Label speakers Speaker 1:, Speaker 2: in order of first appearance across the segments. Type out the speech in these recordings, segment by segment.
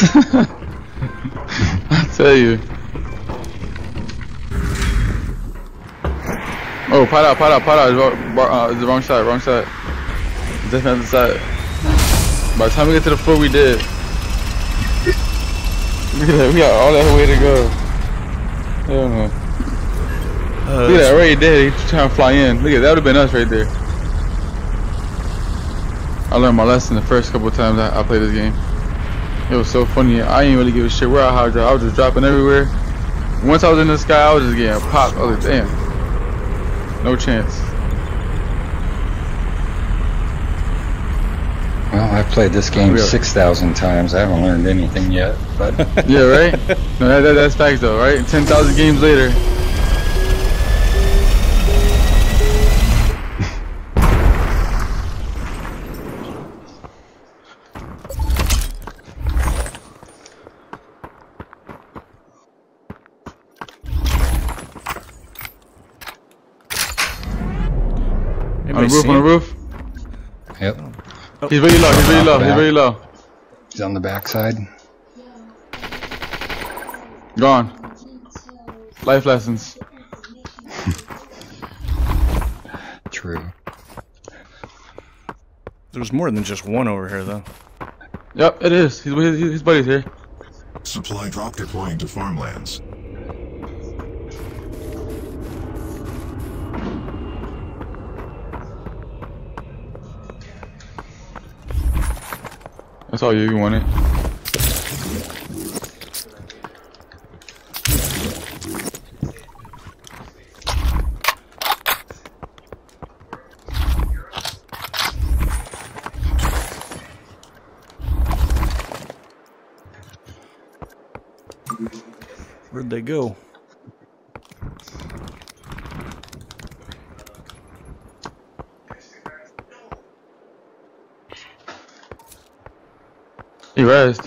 Speaker 1: I tell you. Oh, pot out, pot out, pot out. It's uh, the wrong side, wrong side. Definitely side. By the time we get to the floor, we did. Look at that, we got all that way to go. Hell no.
Speaker 2: Uh,
Speaker 1: Look at that, right there. He's trying to fly in. Look at that, would have been us right there. I learned my lesson the first couple times I, I played this game. It was so funny. I didn't really give a shit where I drop. I was just dropping everywhere. Once I was in the sky, I was just getting popped. I was like, damn. No chance.
Speaker 3: Well, I've played this game
Speaker 1: Really?
Speaker 3: 6,000 times. I haven't learned anything yet, but
Speaker 1: Yeah, right? No, that, that, that's facts though, right? 10,000 games later. On the roof, on the roof.
Speaker 3: yep,
Speaker 1: He's really low, he's really low, he's really low.
Speaker 3: he's on the backside.
Speaker 1: Gone. Life lessons.
Speaker 3: True.
Speaker 2: There's more than just one over here, though.
Speaker 1: Yep, it is. His, his, his buddy's here.
Speaker 4: Supply drop deploying to farmlands.
Speaker 1: That's all you, you want it.
Speaker 2: Where'd they go?
Speaker 1: Rezzed.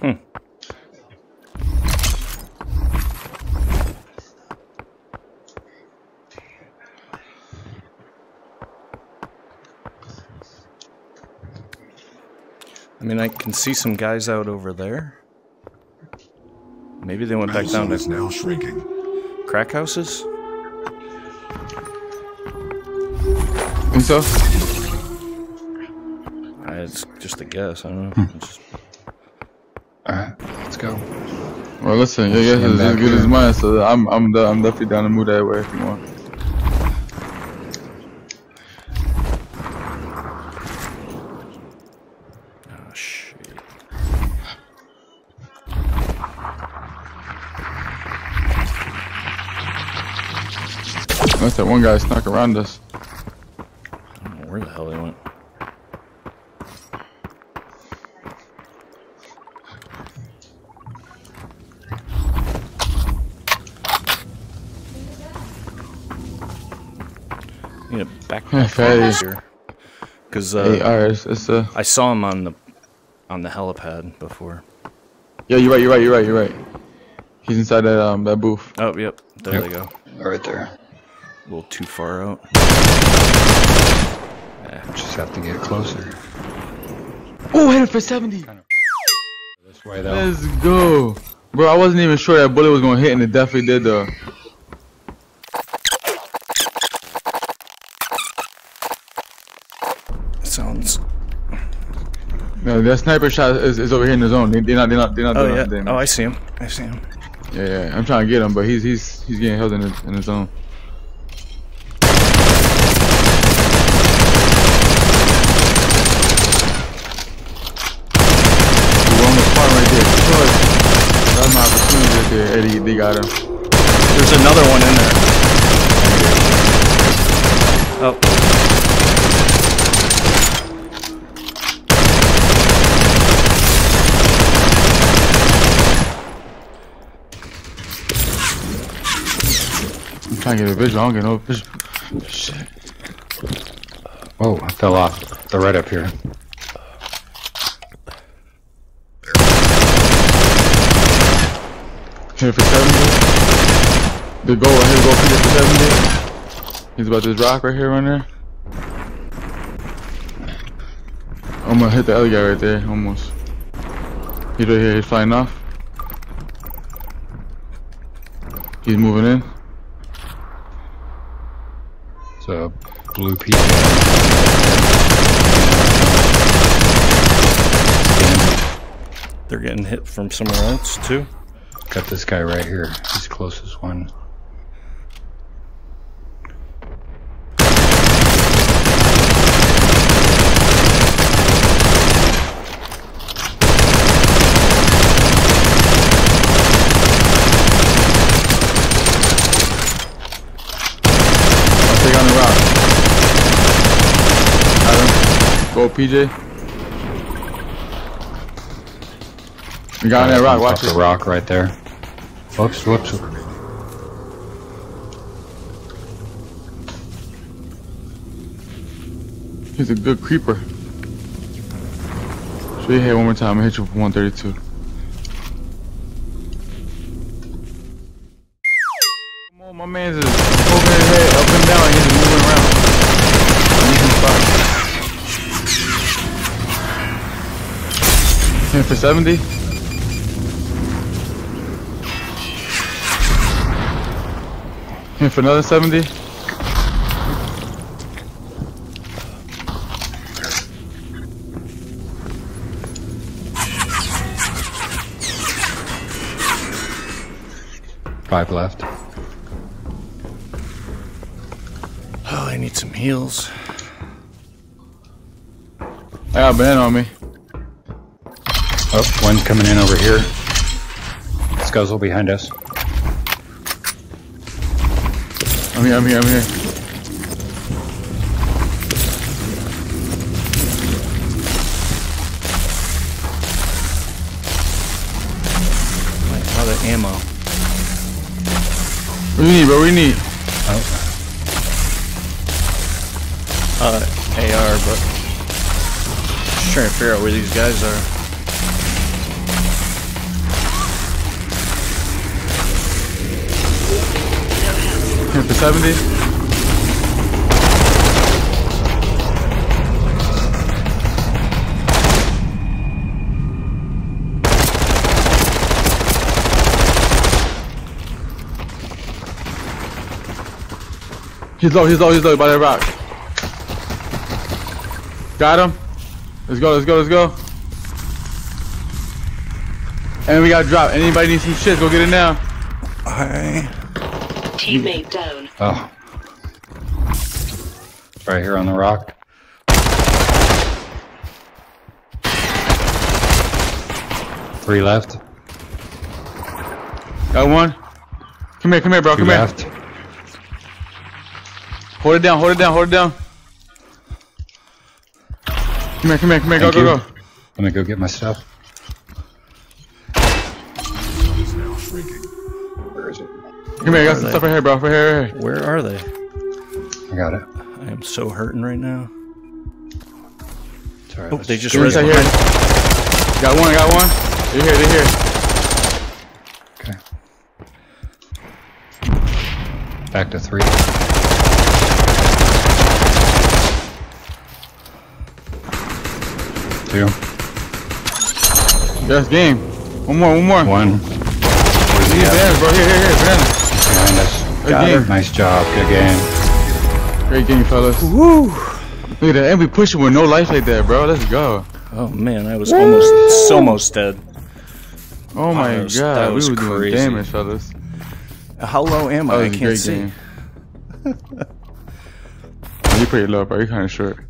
Speaker 2: Hmm. I mean, I can see some guys out over there. Maybe they went back down
Speaker 4: Battle is
Speaker 2: to
Speaker 4: now shrinking.
Speaker 2: crack houses?
Speaker 1: Think so?
Speaker 2: Uh, It's just a guess. I don't know. It's just-
Speaker 3: Alright, let's go.
Speaker 1: Well, listen, your guess is as good
Speaker 3: here.
Speaker 1: as mine, so I'm I'm de- I'm definitely down to move that way if you want.
Speaker 2: oh, shit.
Speaker 1: That's that one guy snuck around us.
Speaker 2: I don't know where the hell they went. Need a backpack here. Because uh,
Speaker 1: alright, it's, it's uh,
Speaker 2: I saw him on the on the helipad before.
Speaker 1: yeah, you're right, you're right, you're right, you're right. He's inside that um that booth.
Speaker 2: Oh, yep. There
Speaker 3: Yep.
Speaker 2: they go.
Speaker 3: Right there.
Speaker 2: A little too far out.
Speaker 3: Just have to get closer.
Speaker 1: Oh, hit it for 70.
Speaker 3: This way though.
Speaker 1: Let's go, bro. I wasn't even sure that bullet was gonna hit, and it definitely did though.
Speaker 2: Sounds.
Speaker 1: No, that sniper shot is, is over here in the zone. They, they're not, they're not, they're not
Speaker 2: Oh
Speaker 1: doing
Speaker 2: yeah.
Speaker 1: nothing.
Speaker 2: Oh, I see him. I see him.
Speaker 1: Yeah, yeah. I'm trying to get him, but he's he's he's getting held in the in the zone. We're on the spot right there. Good. That's my opportunity right there. Got him.
Speaker 2: There's another one in there. Oh.
Speaker 1: I'm trying to get a visual. I don't get no visual. Shit.
Speaker 3: Whoa, I fell off. They're right up here.
Speaker 1: Here for 70. The goal right here, go for 70. He's about this rock right here, right there. I'm gonna hit the other guy right there, almost. He's right here, he's flying off. He's moving in.
Speaker 3: It's a blue piece.
Speaker 2: They're getting hit from somewhere else too.
Speaker 3: Got this guy right here. He's the closest one.
Speaker 1: Take on the rock. Got. Go, PJ. We got on that rock, watch
Speaker 3: the rock right there. Whoops, whoops.
Speaker 1: He's a good creeper. Show your head one more time. I'm gonna hit you for 132. Come on, my man's is poking his head up and down and he's moving around. He's in for 70. Hit for another 70.
Speaker 3: Five left.
Speaker 2: Oh, I need some heals.
Speaker 1: I got a banana on me.
Speaker 3: Oh, one's coming in over here. Scuzzle behind us.
Speaker 1: I'm here, I'm here, I'm here.
Speaker 2: Like, of ammo.
Speaker 1: What do you need, bro? What do you need?
Speaker 2: Uh, AR, but just trying to figure out where these guys are.
Speaker 1: Hit for 70. He's low, he's low, he's low by that rock. Got him. Let's go, let's go, let's go. And we got drop. Anybody need some shit? Go get it now.
Speaker 2: I
Speaker 5: Teammate down.
Speaker 3: Oh. Right here on the rock. Three left.
Speaker 1: Got one. Come here, come here, bro.
Speaker 3: Two
Speaker 1: Come here.
Speaker 3: left.
Speaker 1: Hold it down, hold it down, hold it down. Come here, come here, come here, go,
Speaker 3: Thank
Speaker 1: go,
Speaker 3: you.
Speaker 1: go.
Speaker 3: Let me go get my stuff.
Speaker 1: Come here, I got some
Speaker 2: they?
Speaker 1: stuff right here, bro. Right here, right here.
Speaker 2: where are they?
Speaker 3: I got it.
Speaker 2: I am so hurting right now.
Speaker 3: It's alright.
Speaker 2: Oh, they just
Speaker 1: Give me
Speaker 2: res
Speaker 1: right here. Got one, got one. They're here, they're here.
Speaker 3: Okay. Back to three. Two.
Speaker 1: That's game. One more, one more.
Speaker 3: One. Where's he
Speaker 1: These
Speaker 3: at?
Speaker 1: bananas, bro. Here, here, here. Bananas.
Speaker 3: Behind us.
Speaker 1: Good game.
Speaker 3: Nice job. Good game.
Speaker 1: Great game, fellas.
Speaker 2: Woo!
Speaker 1: Look at that. And we pushing with no life like that, bro. Let's go.
Speaker 2: Oh man, I was almost, so almost dead.
Speaker 1: Oh my
Speaker 2: That was-
Speaker 1: god.
Speaker 2: that
Speaker 1: we
Speaker 2: was
Speaker 1: were doing damage, fellas.
Speaker 2: How low am I? I can't see.
Speaker 1: You're pretty low, bro. You're kind of short.